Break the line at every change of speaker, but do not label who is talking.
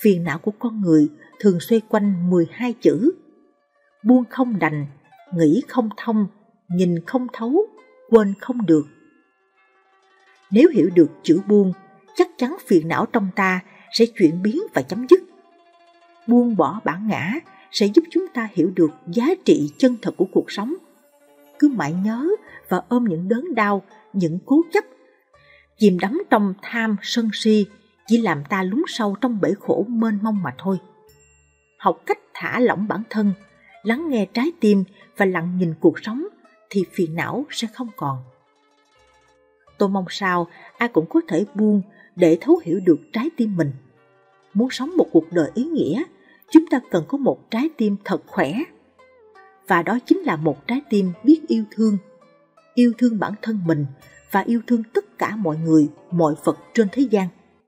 phiền não của con người thường xoay quanh 12 chữ. Buông không đành, nghĩ không thông, nhìn không thấu, quên không được. Nếu hiểu được chữ buông, chắc chắn phiền não trong ta sẽ chuyển biến và chấm dứt. Buông bỏ bản ngã sẽ giúp chúng ta hiểu được giá trị chân thật của cuộc sống. Cứ mãi nhớ và ôm những đớn đau, những cố chấp, chìm đắm trong tham sân si chỉ làm ta lún sâu trong bể khổ mênh mông mà thôi. Học cách thả lỏng bản thân, lắng nghe trái tim và lặng nhìn cuộc sống thì phiền não sẽ không còn. Tôi mong sao ai cũng có thể buông để thấu hiểu được trái tim mình. Muốn sống một cuộc đời ý nghĩa, chúng ta cần có một trái tim thật khỏe. Và đó chính là một trái tim biết yêu thương, yêu thương bản thân mình và yêu thương tất cả mọi người, mọi vật trên thế gian.